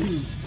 Mm-hmm.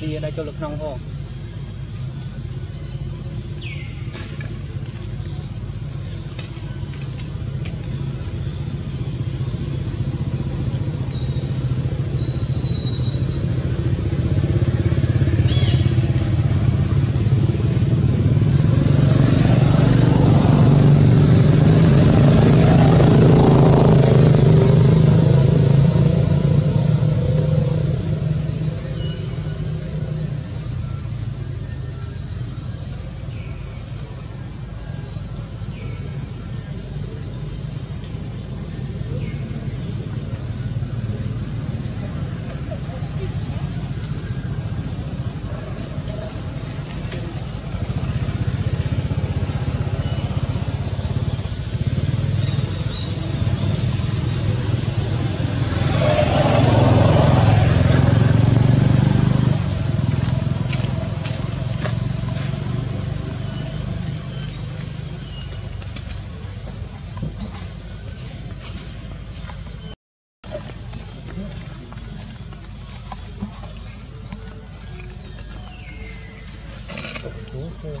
ស៊ីឲ្យចូលក្នុងផង ผู้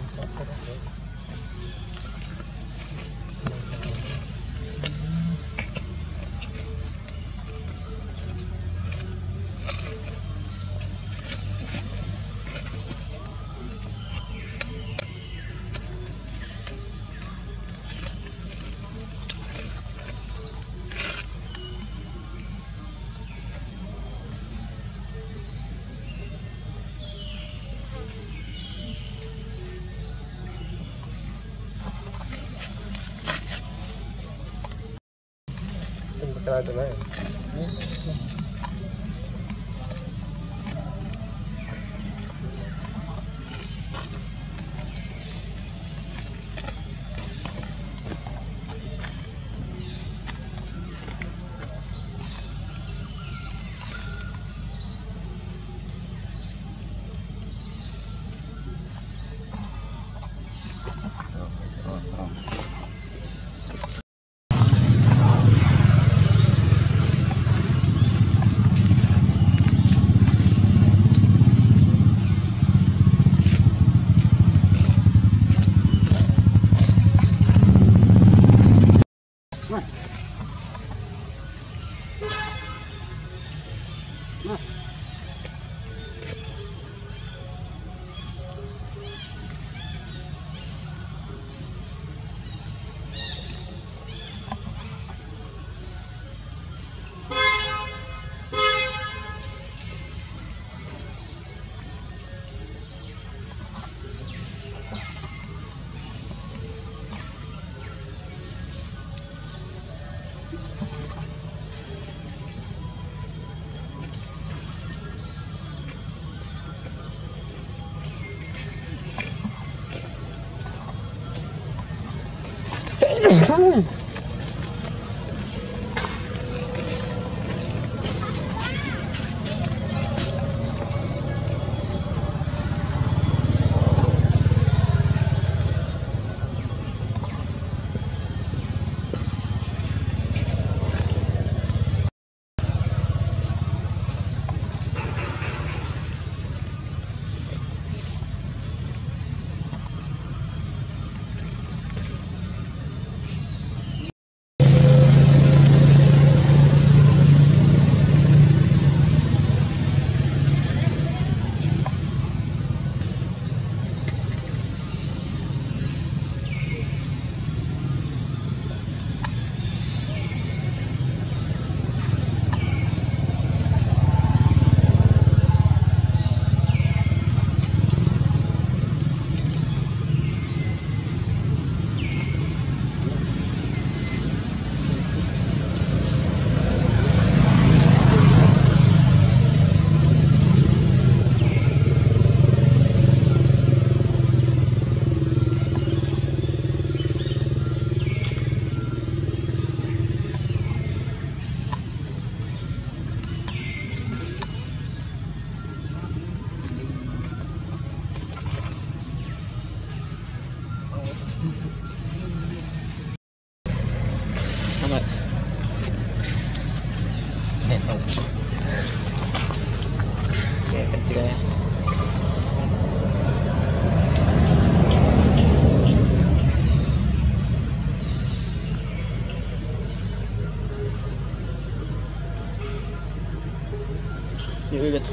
entrada, né? Ooh.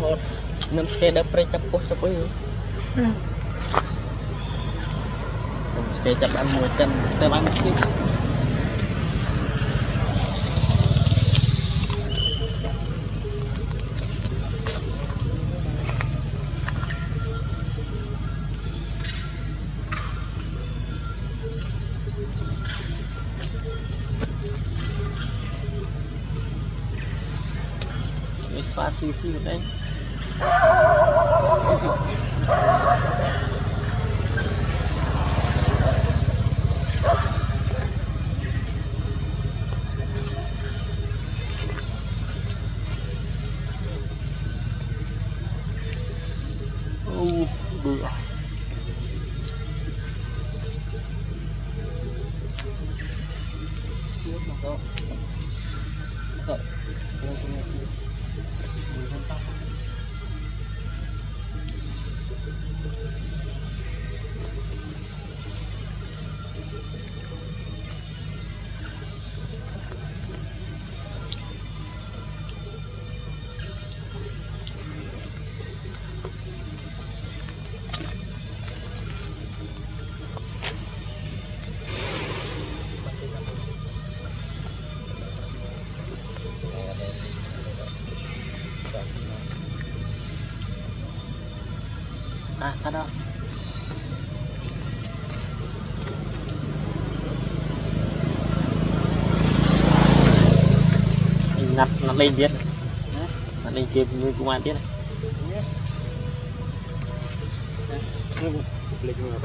hot nam sepeda pre tapos sa po yun sepeda ang muatan terang sih spasi sih, kan? Tập ăn cái វា À sao đâu ngặt nó lên biết nó lên kia nuôi công an tiếp này Klik mana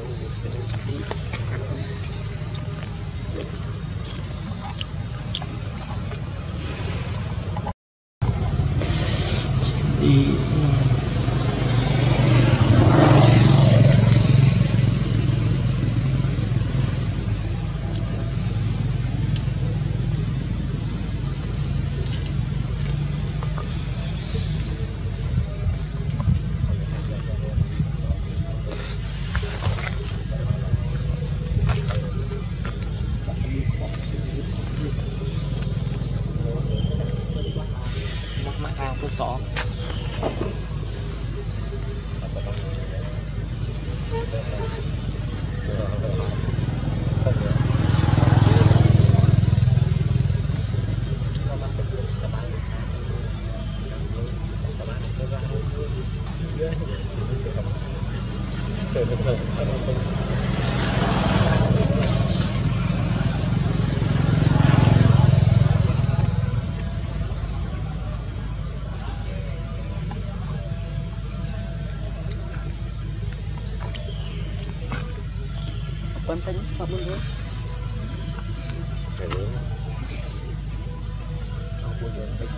mắc Thank you. banteng sabun tuh sabun banteng